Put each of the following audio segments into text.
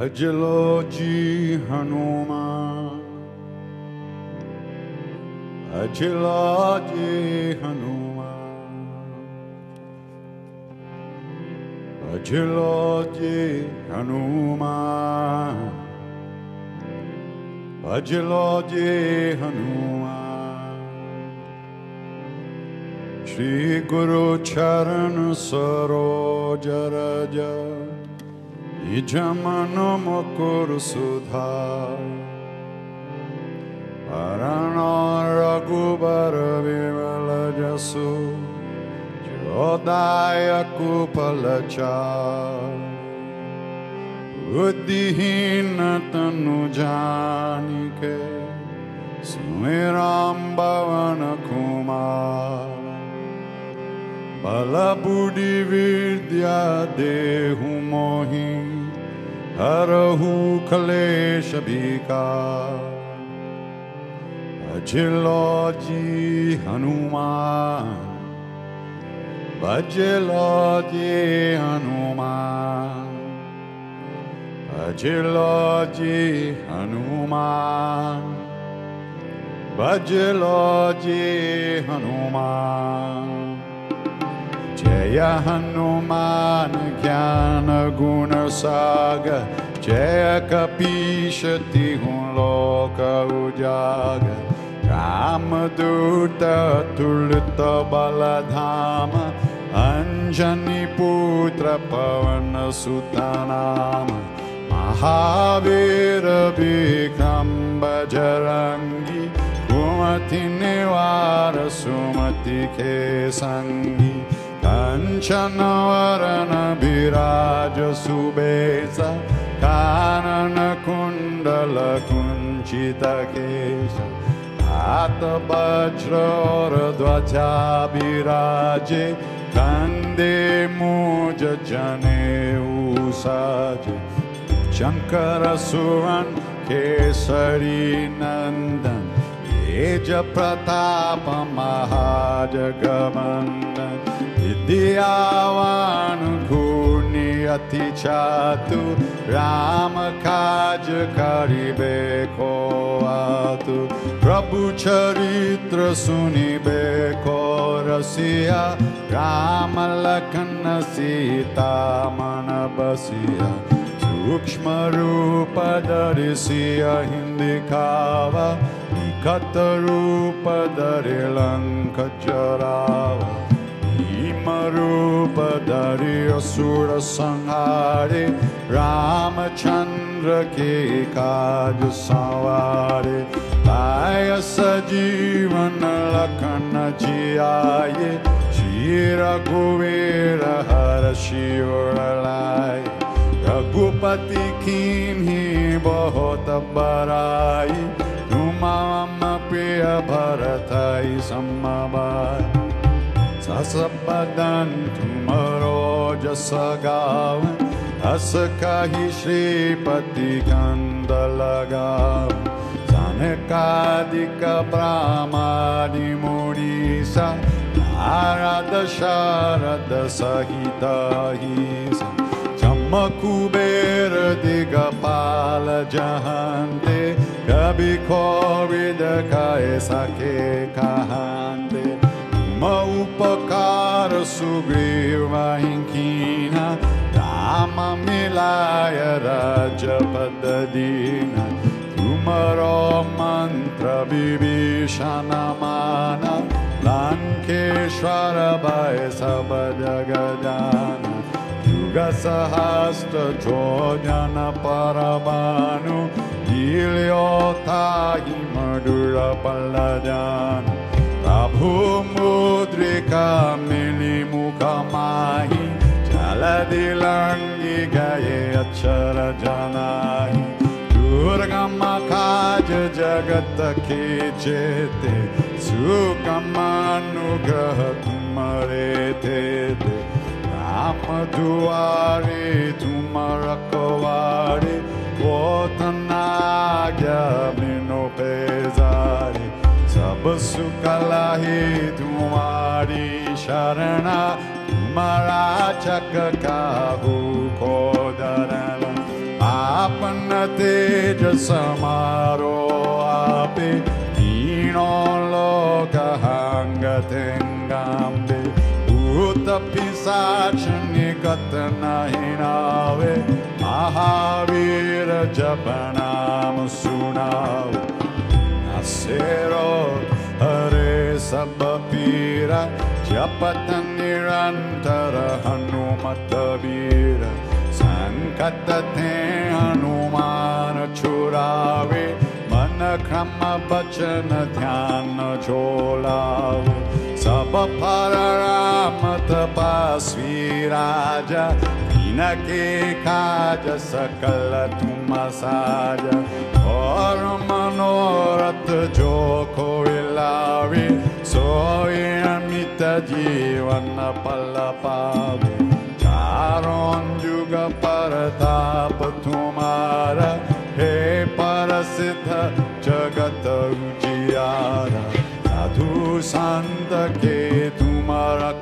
Ajiloji hanuma, Ajiloji hanuma, Ajiloji hanuma, Ajiloji hanuma. Shri Guru Charan Sarojaraja Yanam মকুর সুধা। পরণ রঘুবর বিমল যসু যোদায় কুপলচা বুদ্ধিহীন তনু জানিকে, সুমেরাম ভবন কুমার। বল বুড়ি বিদ্যা দেহু মোহী हरहु क्लेश विकार भजलो जी हनुमान भजलो जी हनुमान भजलो जी हनुमान भजलो जी हनुमान जय हनुमान ज्ञान गुण सागर जय कपीश तिहु लोक उजागर रामदूत तुलित बलधाम अंजनी पुत्र पवन सुतनाम महावीर विक्रम बजरंगी कुमति निवार सुमति के संगी कञ्चनवरन काननकुण्डलकुञ्चितकेश सुवेश विराजे कन्दे मोज चने ऊष शङ्कर सुवरन् केसरीनन्दन् एज प्रताप महाज दावतु राम का खरिबे प्रभुचरित्र प्रभु चरित्र सुनिबे कौरस रामल सीतामन सूक्ष्मरूप दरिया हिन्दर लङ्ख चराव। खावा निखत रूप धरि लंक चरावा भीम असुर संहारे रामचंद्र के काज सवारे लाय सजीवन लखन जियाए श्री रघुवीर हर शिवर लाए रघुपति कीन्ही बहुत बराई तुम प्रिय भरतई समबाई सस बदन तुमरो जस गाव हस कही श्रीपति गंध लगाव सनकादिक ब्राह्मणि मुनीसा, नारद शारद सहित ईसा कुबेर दिगपाल जहांते कभी खोविद खाए सके कहांते उपकार सुग्रीव कीना राम मिलाय राजपद दीना तुमरो मंत्र विभीषण माना लंकेश्वर भय सब जग जाना युग सहस्त्र जोजन परमानु गिल्योताहि मधुर पल्लजान प्रभु मुद्रिका मिली मुख माही, चल दिलंगी गए अक्षर जनाही। दुर्गम काज जगत के चेते सुगम अनुग्रह तुम्हारे थे। राम दुआरे तुम रखवारे कलाहे तु शरणा मला चक काहू को दरण आपन तेज समारो आपे ीणो समारोपि सा नीणा वे महाविर जना सुनावे। Hare Sabapira Japata Nirantara Hanumata Vira Sankatate Hanumana Churave Mana Krama Bachana Dhyana Cholave Sabapara Ramata Pasviraja इनके काज सकल तुम साजा और मनोरथ जो कोई लावे सोई अमित जीवन पल पावे चारों युग पर ताप तुम्हारा हे पर सिद्ध जगत उजियारा साधु संत के तुम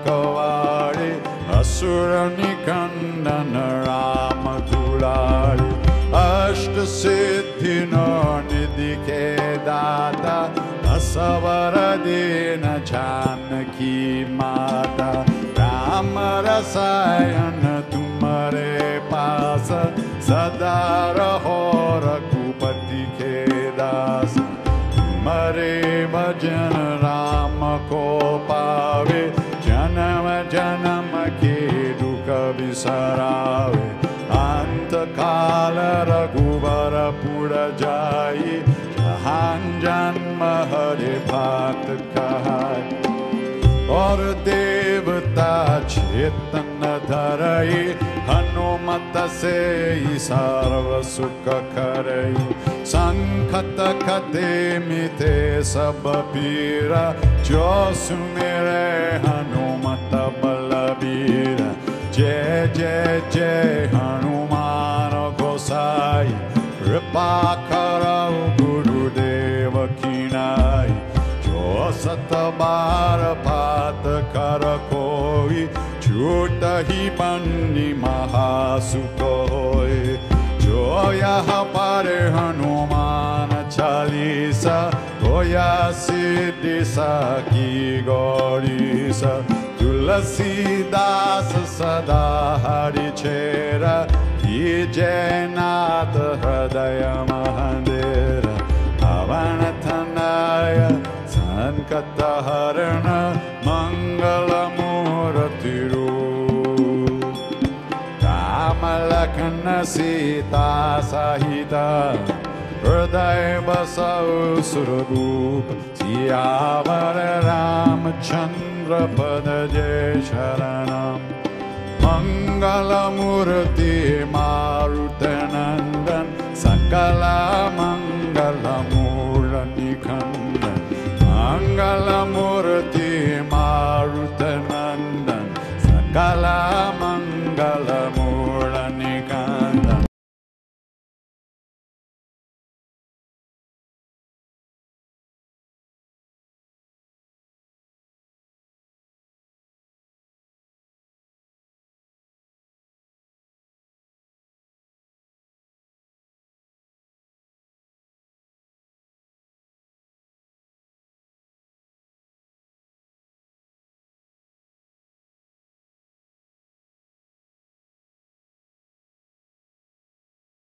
कवाड़े असुर निकंदन असवर दीन जानकी माता राम रसायन तुम्हारे पास सदा रहो रघुपति के दास। तुम्हारे भजन राम को पावे जन्म जन्म के दुख बिसरावे। अंत काल रघुवर पुर जाई जहान जन्म हरे भात कहाई और देवता चेतन धरई, हनुमत से सर्व सुख करई। संखत खते मिथे सब पीरा, जो सुमेरे हनुमत बलबीरा। जय जय जय हनुमान गोसाई, कृपा करौ तबारपात करकोय छूटहि पन्नि महासुकोय जो यः परे हनुमान महासुया हनुमानसोया सि गरीस। तुलसी तुलसीदास सदा हरि जयनाथ हृदय मह संकट हरण मंगल मूर्ति राम लखन सीता सहित हृदय बसौ सुरगुप सियावर रामचंद्र पद जय शरणम मङ्गलमूर्ति मारुतनन्दन सकला मङ्गलमूलनिखन्दन मङ्गलमूर्ति कलमङ्गलम